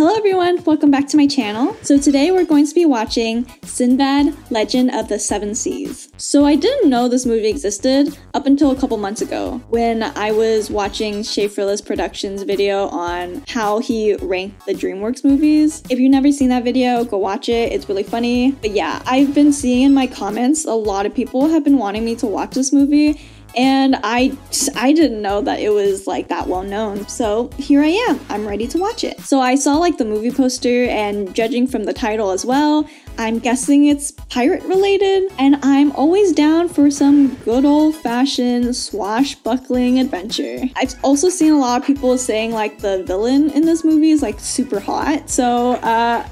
Hello everyone, welcome back to my channel. So today we're going to be watching Sinbad Legend of the Seven Seas. So I didn't know this movie existed up until a couple months ago when I was watching Schaffrillas Productions video on how he ranked the DreamWorks movies. If you've never seen that video, go watch it, it's really funny. But yeah, I've been seeing in my comments a lot of people have been wanting me to watch this movie and I I didn't know that it was like that well known. So here I am. I'm ready to watch it. So I saw like the movie poster and judging from the title as well, I'm guessing it's pirate related and I'm always down for some good old-fashioned swashbuckling adventure. I've also seen a lot of people saying like the villain in this movie is like super hot. So uh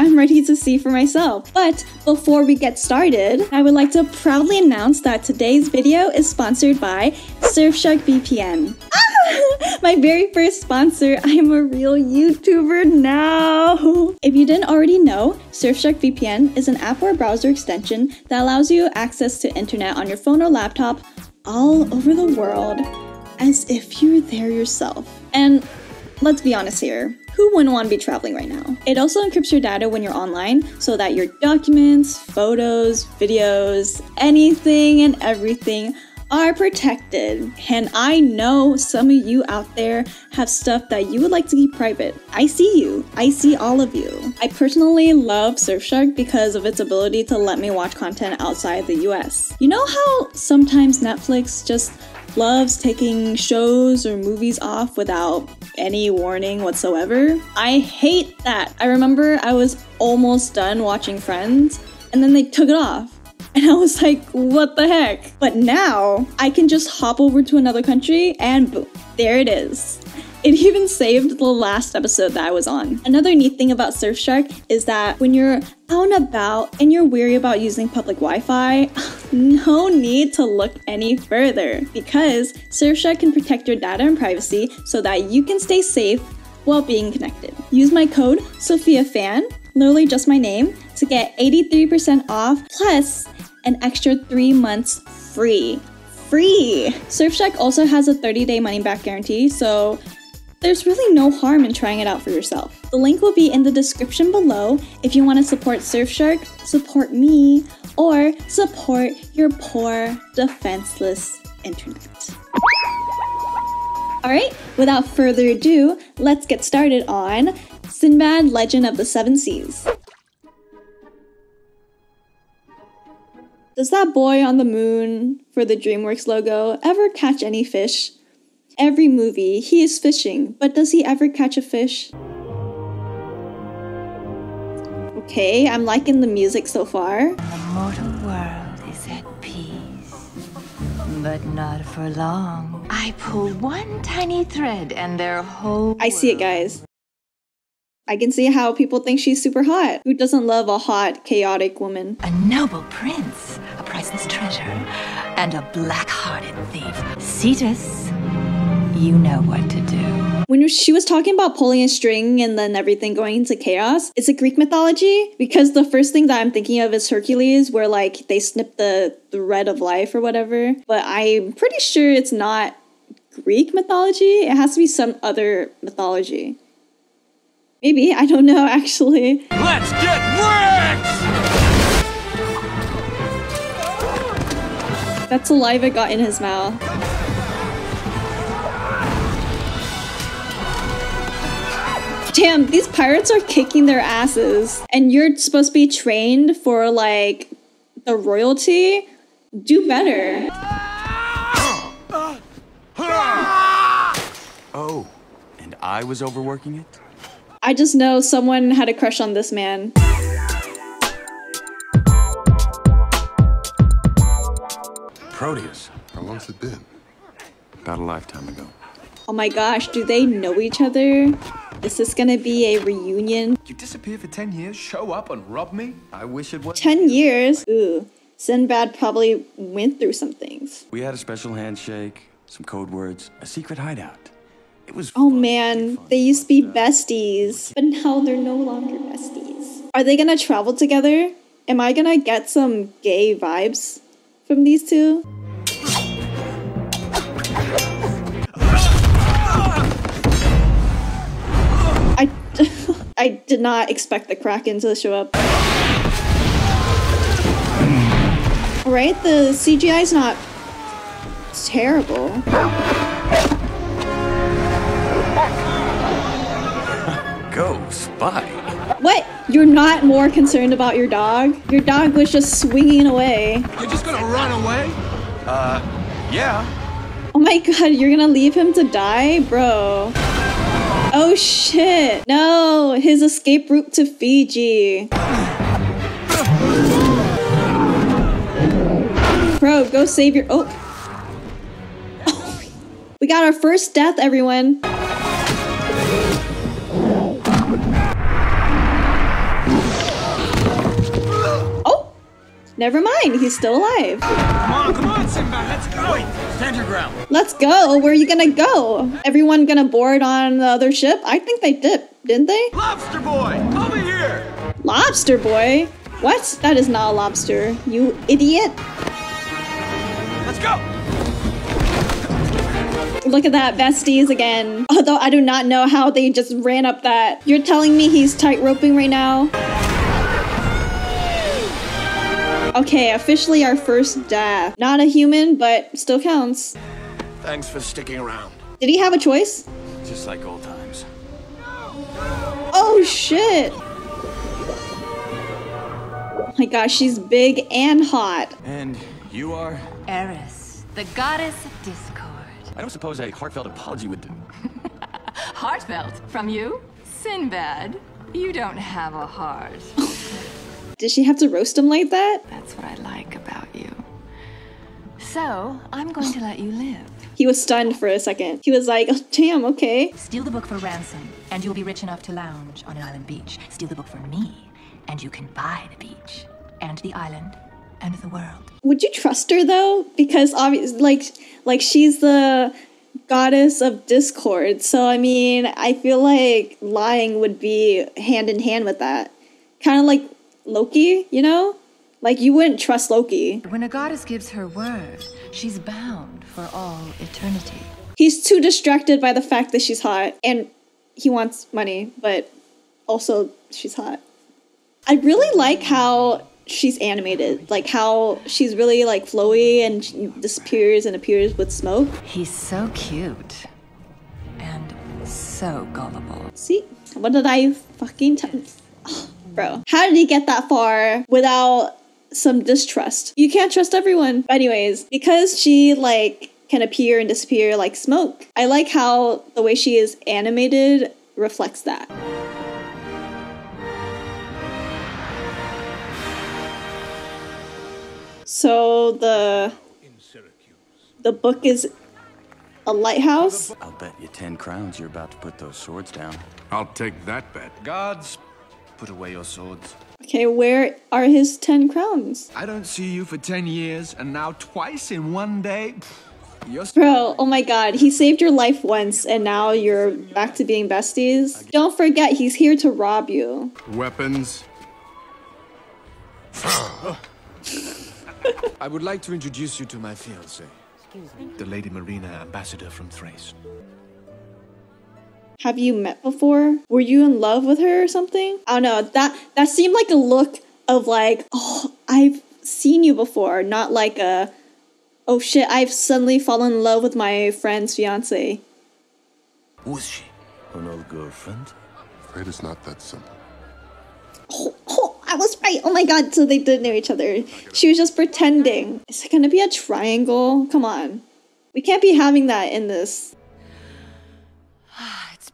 I'm ready to see for myself. But before we get started, I would like to proudly announce that today's video is sponsored by Surfshark VPN. My very first sponsor. I'm a real YouTuber now. If you didn't already know, Surfshark VPN is an app or browser extension that allows you access to internet on your phone or laptop all over the world as if you're there yourself. And let's be honest here, who wouldn't want to be traveling right now? It also encrypts your data when you're online so that your documents, photos, videos, anything and everything are protected. And I know some of you out there have stuff that you would like to keep private. I see you. I see all of you. I personally love Surfshark because of its ability to let me watch content outside the US. You know how sometimes Netflix just loves taking shows or movies off without any warning whatsoever. I hate that. I remember I was almost done watching Friends and then they took it off. And I was like, what the heck? But now I can just hop over to another country and boom, there it is. It even saved the last episode that I was on. Another neat thing about Surfshark is that when you're out and about and you're weary about using public Wi Fi, no need to look any further because Surfshark can protect your data and privacy so that you can stay safe while being connected. Use my code SophiaPhan, literally just my name, to get 83% off plus an extra three months free. Free! Surfshark also has a 30 day money back guarantee, so there's really no harm in trying it out for yourself. The link will be in the description below if you want to support Surfshark, support me, or support your poor, defenseless internet. Alright, without further ado, let's get started on Sinbad Legend of the Seven Seas. Does that boy on the moon for the DreamWorks logo ever catch any fish? every movie, he is fishing, but does he ever catch a fish? Okay, I'm liking the music so far. The mortal world is at peace, but not for long. I pull one tiny thread and their whole. I see it, guys. I can see how people think she's super hot. Who doesn't love a hot, chaotic woman? A noble prince, a priceless treasure, and a black-hearted thief. Cetus you know what to do. When she was talking about pulling a string and then everything going into chaos, it's a Greek mythology because the first thing that I'm thinking of is Hercules, where like they snip the thread of life or whatever. But I'm pretty sure it's not Greek mythology. It has to be some other mythology. Maybe, I don't know actually. Let's get wrecked! That saliva got in his mouth. Damn, these pirates are kicking their asses. And you're supposed to be trained for like the royalty? Do better. Oh, and I was overworking it? I just know someone had a crush on this man. Proteus. How long's it been? About a lifetime ago. Oh my gosh, do they know each other? Is this gonna be a reunion? You disappear for 10 years, show up and rob me? I wish it was. 10 years? Ooh. Sinbad probably went through some things. We had a special handshake, some code words, a secret hideout. It was Oh fun, man, fun, they used to be besties, but now they're no longer besties. Are they gonna travel together? Am I gonna get some gay vibes from these two? I I did not expect the Kraken to show up. Right? The CGI is not terrible. Go, Spike. What? You're not more concerned about your dog? Your dog was just swinging away. You're just gonna run away? Uh, Yeah. Oh my god, you're gonna leave him to die? Bro. Oh shit. No, his escape route to Fiji. Bro, go save your. Oh. we got our first death, everyone. Never mind, he's still alive. Come on, come on, Sinbad, let's go! Stand your ground. Let's go. Where are you gonna go? Everyone gonna board on the other ship? I think they did, didn't they? Lobster boy, over here! Lobster boy? What? That is not a lobster. You idiot. Let's go! Look at that, besties again. Although I do not know how they just ran up that. You're telling me he's tight roping right now? Okay, officially our first death. Not a human, but still counts. Thanks for sticking around. Did he have a choice? Just like old times. Oh shit! Oh my gosh, she's big and hot. And you are? Eris, the goddess of discord. I don't suppose a heartfelt apology would do. Heartfelt from you? Sinbad, you don't have a heart. Did she have to roast him like that? That's what I like about you. So, I'm going to let you live. He was stunned for a second. He was like, oh, damn, okay. Steal the book for ransom, and you'll be rich enough to lounge on an island beach. Steal the book for me, and you can buy the beach, and the island, and the world. Would you trust her though? Because obviously, like, like she's the goddess of discord. So I mean, I feel like lying would be hand in hand with that. Kind of like Loki, you know? Like you wouldn't trust Loki. When a goddess gives her word, she's bound for all eternity. He's too distracted by the fact that she's hot and he wants money, but also she's hot. I really like how she's animated, like how she's really like flowy and disappears and appears with smoke. He's so cute. And so gullible. See, what did I fucking tell? Ugh, bro, how did he get that far without some distrust? You can't trust everyone. Anyways, because she like can appear and disappear like smoke, I like how the way she is animated reflects that. So the the book is a lighthouse. I'll bet you ten crowns you're about to put those swords down. I'll take that bet. Guards, put away your swords. Okay, where are his ten crowns? I don't see you for ten years, and now twice in one day? Pfft, You're Bro, oh my god, he saved your life once and now you're back to being besties. Don't forget, he's here to rob you. Weapons. I would like to introduce you to my fiancée, the Lady Marina, ambassador from Thrace. Have you met before? Were you in love with her or something? I don't know. That that seemed like a look of like, oh, I've seen you before, not like a oh shit, I've suddenly fallen in love with my friend's fiance. Who's she? An old girlfriend? Afraid it's not that simple. Oh, oh, I was right. Oh my god, so they did know each other. She was just pretending. Is it gonna be a triangle? Come on. We can't be having that in this.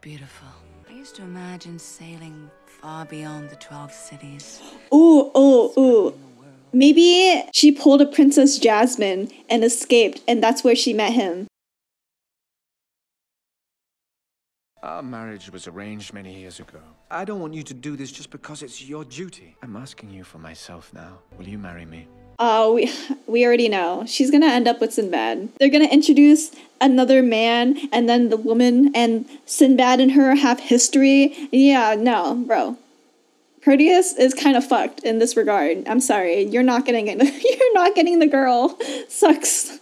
It's beautiful. I used to imagine sailing far beyond the Twelve Cities. Ooh, ooh, ooh. Maybe she pulled a Princess Jasmine and escaped, and that's where she met him. Our marriage was arranged many years ago. I don't want you to do this just because it's your duty. I'm asking you for myself now. Will you marry me? Oh, we, we already know. She's gonna end up with Sinbad. They're gonna introduce another man, and then the woman, and Sinbad and her have history. Yeah, no, bro. Proteus is kind of fucked in this regard. I'm sorry, you're not getting it. you're not getting the girl. Sucks.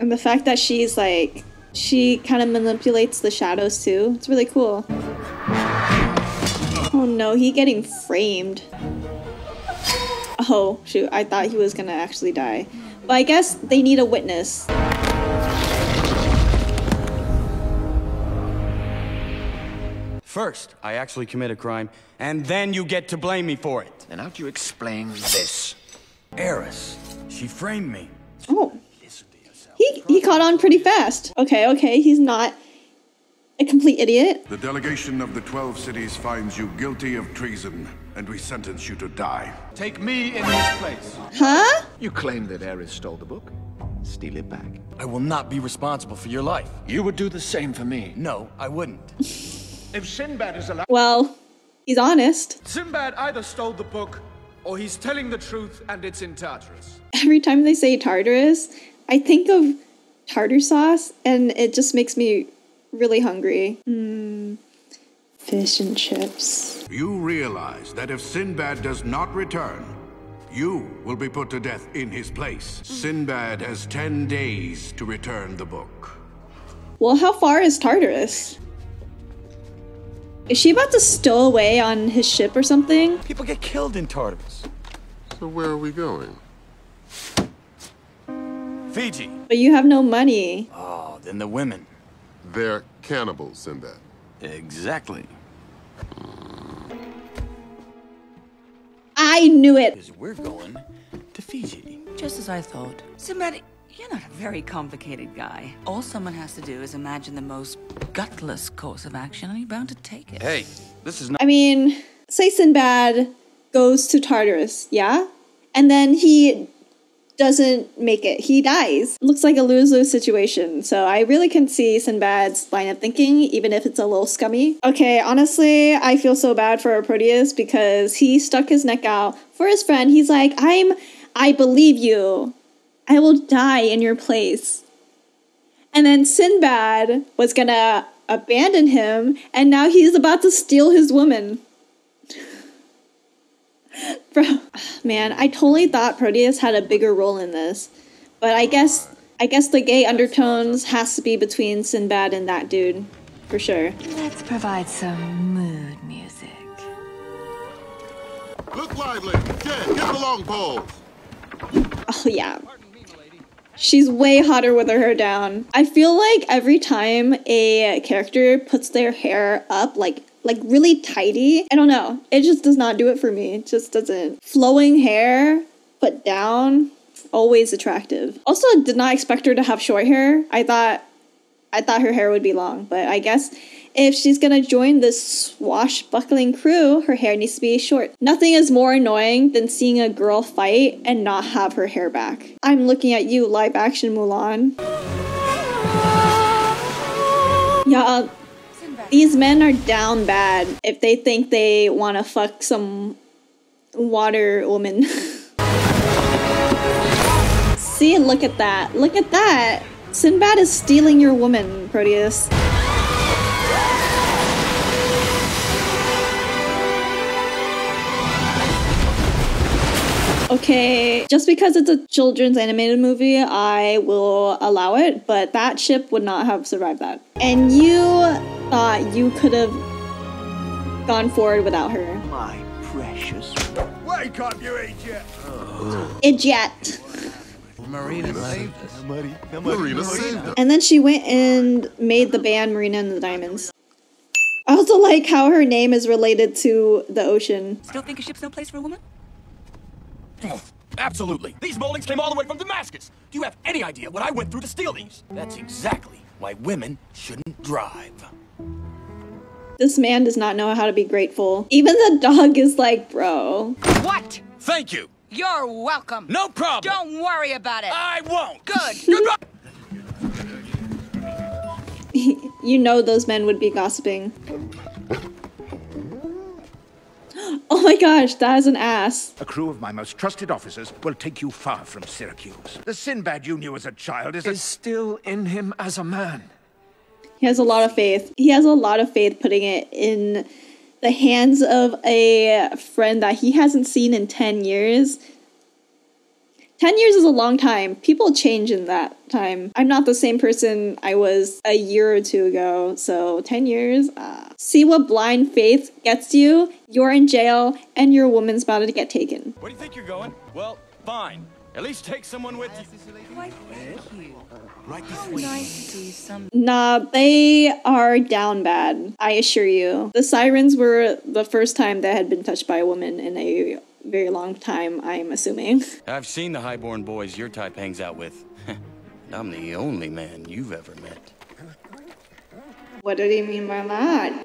And the fact that she's like She kind of manipulates the shadows too. It's really cool. Oh no, he getting framed. Oh shoot, I thought he was gonna actually die. But I guess they need a witness. First, I actually commit a crime, and then you get to blame me for it. And how do you explain this? Eris, she framed me. Oh. He, he caught on pretty fast. Okay, okay, he's not a complete idiot. The delegation of the Twelve Cities finds you guilty of treason, and we sentence you to die. Take me in his place. Huh? You claim that Eris stole the book. Steal it back. I will not be responsible for your life. You would do the same for me. No, I wouldn't. If Sinbad is alive. Well, he's honest. Sinbad either stole the book, or he's telling the truth and it's in Tartarus. Every time they say Tartarus, I think of tartar sauce and it just makes me really hungry. Mmm. Fish and chips. You realize that if Sinbad does not return, you will be put to death in his place. Mm. Sinbad has ten days to return the book. Well, how far is Tartarus? Is she about to stow away on his ship or something? People get killed in Tartarus. So where are we going? Fiji. But you have no money. Oh, then the women. They're cannibals, Sinbad. Exactly. I knew it. Because we're going to Fiji. Just as I thought. Sinbad, you're not a very complicated guy. All someone has to do is imagine the most gutless course of action, and you're bound to take it. Hey, this is not. I mean, say Sinbad goes to Tartarus, yeah? And then he doesn't make it. He dies. Looks like a lose lose situation. So I really can see Sinbad's line of thinking, even if it's a little scummy. Okay, honestly, I feel so bad for Proteus because he stuck his neck out for his friend. He's like, I'm, I believe you. I will die in your place. And then Sinbad was gonna abandon him, and now he's about to steal his woman. Bro, man, I totally thought Proteus had a bigger role in this. But I guess I guess the gay undertones has to be between Sinbad and that dude. For sure. Let's provide some mood music. Look lively! Jed, get the long poles! Oh yeah. She's way hotter with her hair down. I feel like every time a character puts their hair up like like really tidy, I don't know. It just does not do it for me. It just doesn't. Flowing hair put down always attractive. Also did not expect her to have short hair. I thought I thought her hair would be long, but I guess if she's gonna join this swashbuckling crew, her hair needs to be short. Nothing is more annoying than seeing a girl fight and not have her hair back. I'm looking at you, live action Mulan. Yeah, these men are down bad if they think they wanna fuck some water woman. See, look at that. Look at that. Sinbad is stealing your woman, Proteus. Okay, just because it's a children's animated movie, I will allow it, but that ship would not have survived that. And you thought you could have gone forward without her. My precious. Wake up, you idiot! Oh. Idiot. Marina saved us. Marina saved us. And then she went and made the band Marina and the Diamonds. I also like how her name is related to the ocean. Still think a ship's no place for a woman? Absolutely. These moldings came all the way from Damascus. Do you have any idea what I went through to steal these? That's exactly why women shouldn't drive. This man does not know how to be grateful. Even the dog is like, bro. What? Thank you. You're welcome. No problem. Don't worry about it. I won't. Good. Goodbye. You know those men would be gossiping. Oh my gosh, that is an ass. A crew of my most trusted officers will take you far from Syracuse. The Sinbad you knew as a child is a... Is still in him as a man. He has a lot of faith. He has a lot of faith putting it in the hands of a friend that he hasn't seen in 10 years. 10 years is a long time. People change in that time. I'm not the same person I was a year or two ago, so 10 years. Uh, see what blind faith gets you? You're in jail, and your woman's about to get taken. Where do you think you're going? Well, fine. At least take someone with you. Why, thank you. Right this How way. nice to see some Nah, they are down bad, I assure you. The sirens were the first time that had been touched by a woman in a very long time, I'm assuming. I've seen the highborn boys your type hangs out with. I'm the only man you've ever met. What do you mean by that?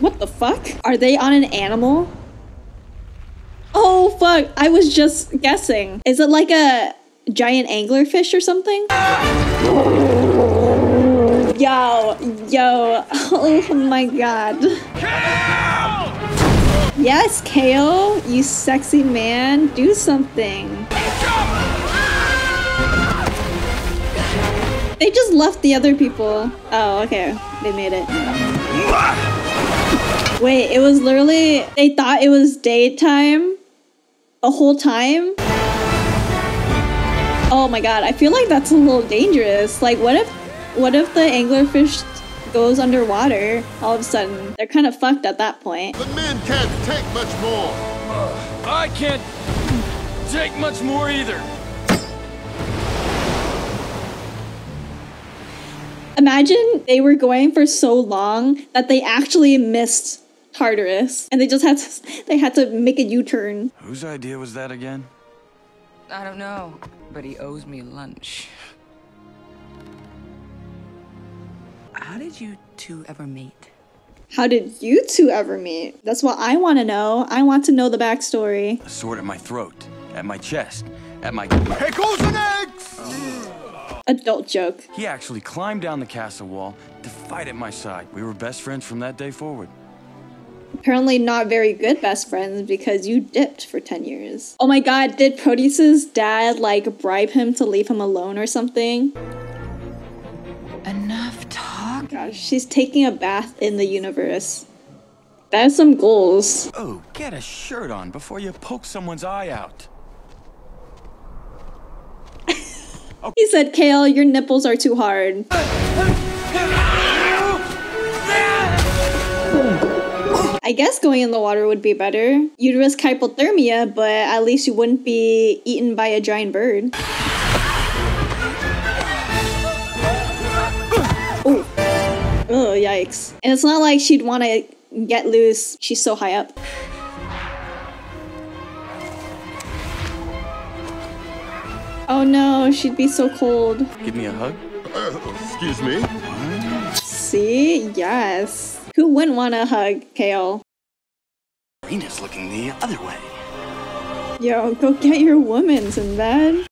What the fuck? Are they on an animal? Oh fuck, I was just guessing. Is it like a giant anglerfish or something? Yo, yo, oh my god. Yes, Kale, you sexy man, do something. They just left the other people. Oh, okay. They made it. Wait, it was literally. They thought it was daytime the whole time? Oh my god, I feel like that's a little dangerous. Like, what if. What if the anglerfish goes underwater all of a sudden? They're kind of fucked at that point. The men can't take much more. Uh, I can't take much more either. Imagine they were going for so long that they actually missed Tartarus and they just had to, they had to make a U-turn. Whose idea was that again? I don't know, but he owes me lunch. How did you two ever meet? How did you two ever meet? That's what I want to know. I want to know the backstory. A sword at my throat, at my chest, at my. Pickles and eggs! Adult joke. He actually climbed down the castle wall to fight at my side. We were best friends from that day forward. Apparently not very good best friends because you dipped for 10 years. Oh my god, did Proteus's dad like bribe him to leave him alone or something? Gosh, she's taking a bath in the universe. That is some goals. Oh, get a shirt on before you poke someone's eye out. He said, Kale, your nipples are too hard. I guess going in the water would be better. You'd risk hypothermia, but at least you wouldn't be eaten by a giant bird. Yikes! And it's not like she'd want to get loose. She's so high up. Oh no, she'd be so cold. Give me a hug. Excuse me? See? Yes. Who wouldn't want to hug Kale? Rena's looking the other way. Yo, go get your woman, bed.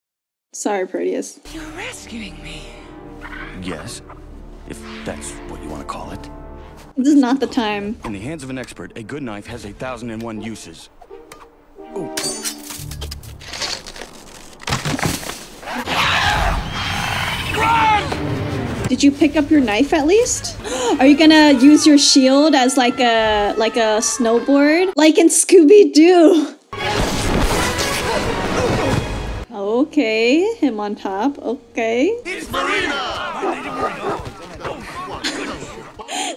Sorry, Proteus. You're rescuing me. Yes, if that's what you want to call it. This is not the time. In the hands of an expert, a good knife has a thousand and one uses. Ooh. Did you pick up your knife at least? Are you gonna use your shield as like a like a snowboard? Like in Scooby Doo. Okay, him on top. Okay.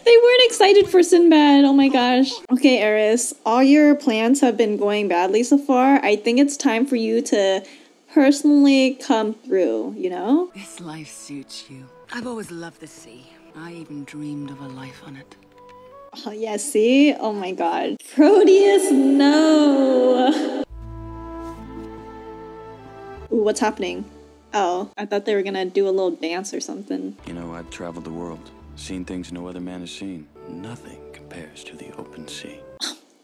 They weren't excited for Sinbad. Oh my gosh. Okay, Eris, all your plans have been going badly so far. I think it's time for you to personally come through, you know? This life suits you. I've always loved the sea. I even dreamed of a life on it. Oh, yeah, see? Oh my god. Proteus, no! Ooh, what's happening? Oh, I thought they were gonna do a little dance or something. You know, I've traveled the world, seen things no other man has seen. Nothing compares to the open sea.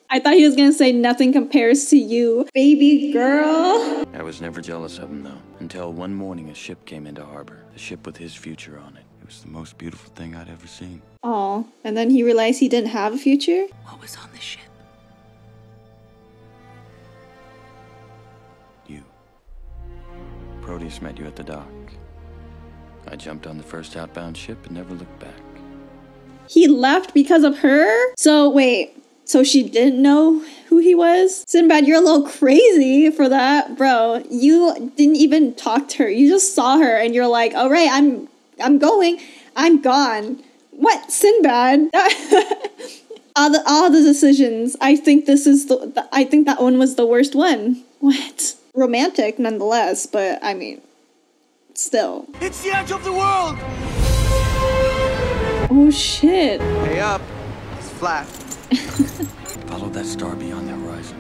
I thought he was gonna say nothing compares to you, baby girl. I was never jealous of him, though, until one morning a ship came into harbor. A ship with his future on it. It was the most beautiful thing I'd ever seen. Oh, and then he realized he didn't have a future? What was on the ship? You. Proteus met you at the dock. I jumped on the first outbound ship and never looked back. He left because of her? So, wait. So she didn't know who he was? Sinbad, you're a little crazy for that, bro. You didn't even talk to her. You just saw her and you're like, "All right, I'm I'm going. I'm gone." What, Sinbad? all the all the decisions. I think this is the, the I think that one was the worst one. What? Romantic nonetheless, but I mean, still. It's the edge of the world! Oh shit. Hey up. It's flat. Follow that star beyond the horizon.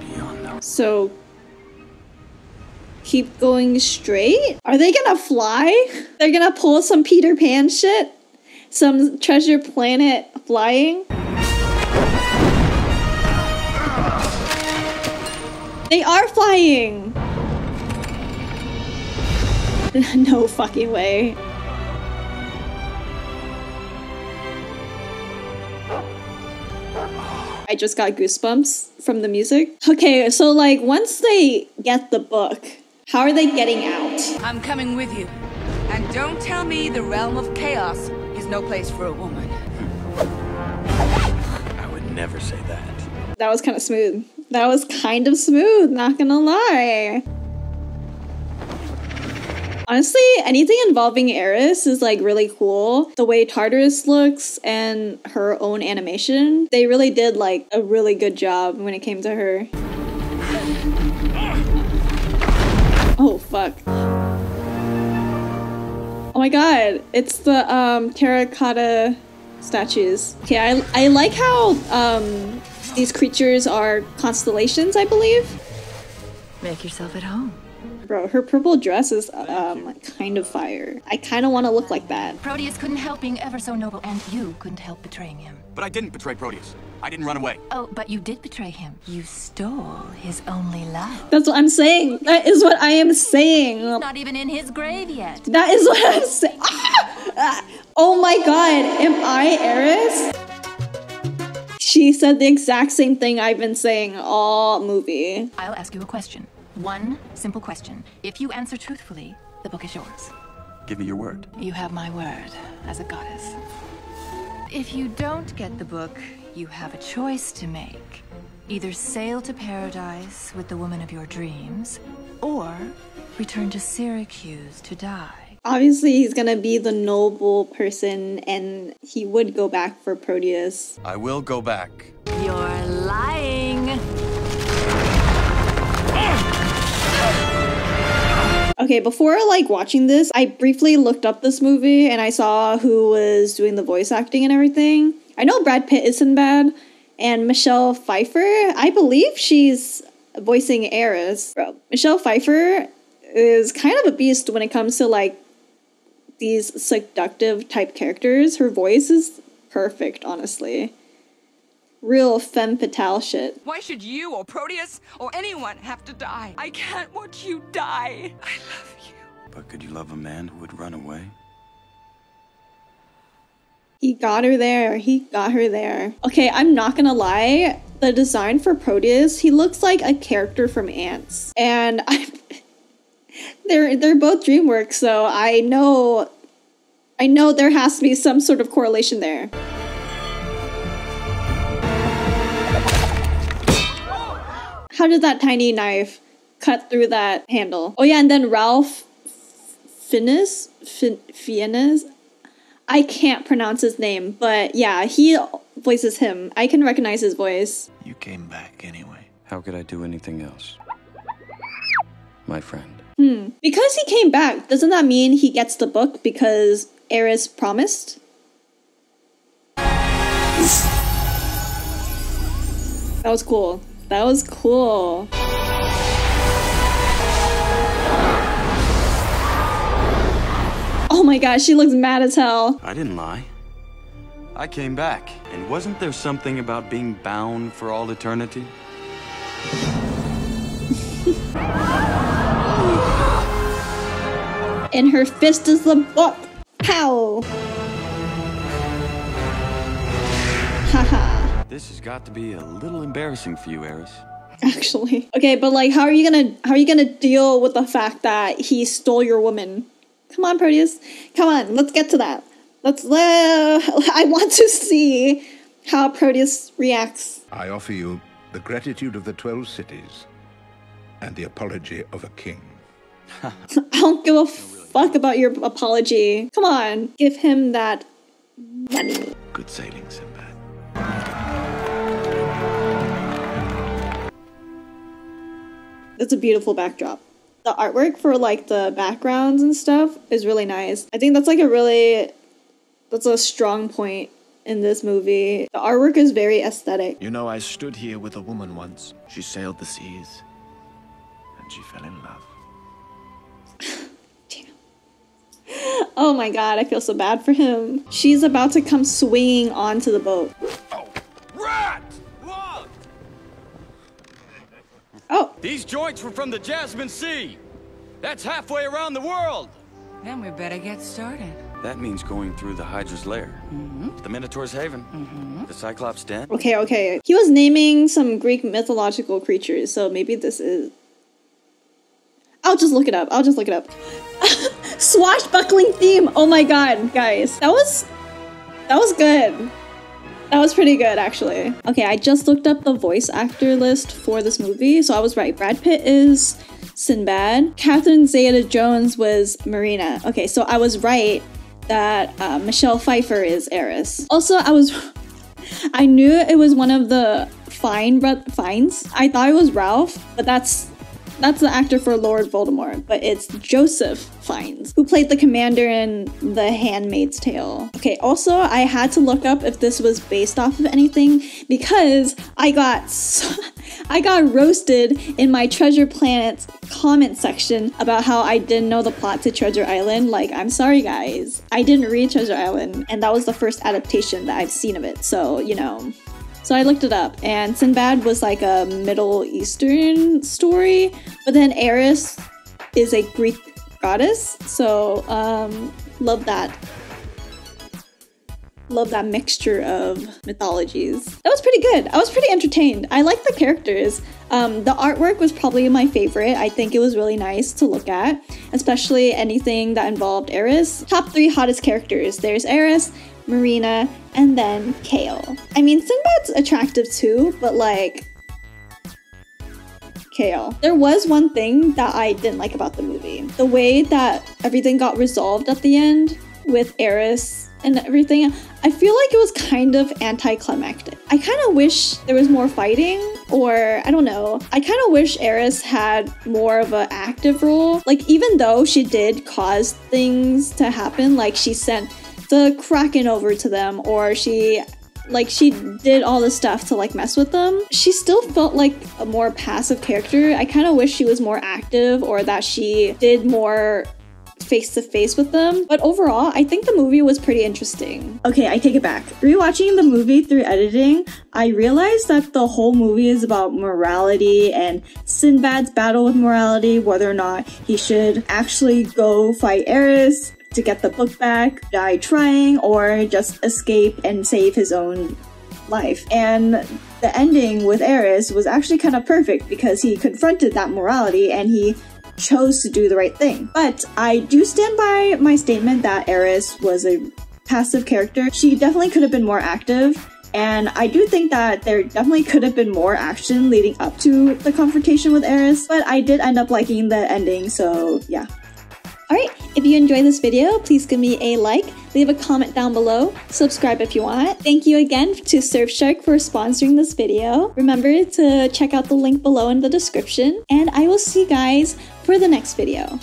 Beyond the So keep going straight? Are they gonna fly? They're gonna pull some Peter Pan shit? Some treasure planet flying? They are flying! no fucking way. I just got goosebumps from the music. Okay, so like once they get the book, how are they getting out? I'm coming with you. And don't tell me the realm of chaos is no place for a woman. I would never say that. That was kind of smooth. That was kind of smooth, not gonna lie. Honestly, anything involving Eris is like really cool. The way Tartarus looks and her own animation, they really did like a really good job when it came to her. Oh fuck. Oh my god, it's the um, terracotta statues. Okay, I, I like how um, these creatures are constellations, I believe. Make yourself at home. Bro, her purple dress is um, kind of fire. I kind of want to look like that. Proteus couldn't help being ever so noble, and you couldn't help betraying him. But I didn't betray Proteus. I didn't run away. Oh, but you did betray him. You stole his only love. That's what I'm saying. That is what I am saying. Not even in his grave yet. That is what I'm saying. Oh my god, am I Eris? She said the exact same thing I've been saying all movie. I'll ask you a question. One simple question. If you answer truthfully, the book is yours. Give me your word. You have my word as a goddess. If you don't get the book, you have a choice to make. Either sail to paradise with the woman of your dreams, or return to Syracuse to die. Obviously, he's gonna be the noble person and he would go back for Proteus. I will go back. You're lying. Okay, before like watching this, I briefly looked up this movie and I saw who was doing the voice acting and everything. I know Brad Pitt isn't bad, and Michelle Pfeiffer, I believe she's voicing Eris. Michelle Pfeiffer is kind of a beast when it comes to like these seductive type characters. Her voice is perfect, honestly. Real femme fatale shit. Why should you or Proteus or anyone have to die? I can't watch you die. I love you. But could you love a man who would run away? He got her there. He got her there. Okay, I'm not gonna lie. The design for Proteus, he looks like a character from Antz, and I. they're they're both DreamWorks, so I know. I know there has to be some sort of correlation there. How did that tiny knife cut through that handle? Oh yeah, and then Ralph Fiennes, fin- Fiennes. I can't pronounce his name, but yeah, he voices him. I can recognize his voice. You came back anyway. How could I do anything else? My friend. Hmm. Because he came back, doesn't that mean he gets the book because Eris promised? That was cool. That was cool. Oh my gosh, she looks mad as hell. I didn't lie. I came back. And wasn't there something about being bound for all eternity? In her fist is the book. Pow! Haha. This has got to be a little embarrassing for you, Eris. Actually. Okay, but like how are you gonna how are you gonna deal with the fact that he stole your woman? Come on, Proteus. Come on, let's get to that. Let's. Uh, I want to see how Proteus reacts. I offer you the gratitude of the Twelve Cities and the apology of a king. I don't give a fuck about your apology. Come on, give him that money. Good sailing, Sinbad. It's a beautiful backdrop. The artwork for like the backgrounds and stuff is really nice. I think that's like a really that's a strong point in this movie. The artwork is very aesthetic. You know, I stood here with a woman once. She sailed the seas. And she fell in love. Oh my god, I feel so bad for him. She's about to come swinging onto the boat. These joints were from the Jasmine Sea. That's halfway around the world. Then we better get started. That means going through the Hydra's lair. Mm-hmm. The Minotaur's Haven. Mm-hmm. The Cyclops Den. Okay, okay. He was naming some Greek mythological creatures, so maybe this is. I'll just look it up. I'll just look it up. Swashbuckling theme. Oh my god, guys. That was that was good. That was pretty good actually. Okay, I just looked up the voice actor list for this movie, so I was right. Brad Pitt is Sinbad. Catherine Zeta-Jones was Marina. Okay, so I was right that uh, Michelle Pfeiffer is Eris. Also, I was I knew it was one of the Fine Fiennes. I thought it was Ralph, but that's that's the actor for Lord Voldemort, but it's Joseph Fiennes, who played the commander in The Handmaid's Tale. Okay, also, I had to look up if this was based off of anything because I got so, I got roasted in my Treasure Planet comment section about how I didn't know the plot to Treasure Island. Like, I'm sorry, guys. I didn't read Treasure Island, and that was the first adaptation that I've seen of it, so, you know. So I looked it up, and Sinbad was like a Middle Eastern story, but then Eris is a Greek goddess. So um, love that. Love that mixture of mythologies. That was pretty good. I was pretty entertained. I like the characters. Um, the artwork was probably my favorite. I think it was really nice to look at, especially anything that involved Eris. Top three hottest characters. There's Eris, Marina, and then Kale. I mean, Sinbad's attractive too, but like, Kale. There was one thing that I didn't like about the movie. The way that everything got resolved at the end with Eris and everything, I feel like it was kind of anticlimactic. I kind of wish there was more fighting, or I don't know. I kind of wish Eris had more of an active role. Like, even though she did cause things to happen, like she sent the Kraken over to them, or she like she did all this stuff to like mess with them. She still felt like a more passive character. I kind of wish she was more active or that she did more face to face with them. But overall i think the movie was pretty interesting. Okay i take it back. Rewatching the movie through editing i realized that the whole movie is about morality and sinbad's battle with morality whether or not he should actually go fight eris to get the book back, die trying, or just escape and save his own life. And the ending with Eris was actually kind of perfect because he confronted that morality and he chose to do the right thing. But I do stand by my statement that Eris was a passive character. She definitely could have been more active. And I do think that there definitely could have been more action leading up to the confrontation with Eris, but I did end up liking the ending, so yeah. Alright, if you enjoyed this video, please give me a like, leave a comment down below, subscribe if you want. Thank you again to Surfshark for sponsoring this video. Remember to check out the link below in the description, and I will see you guys for the next video.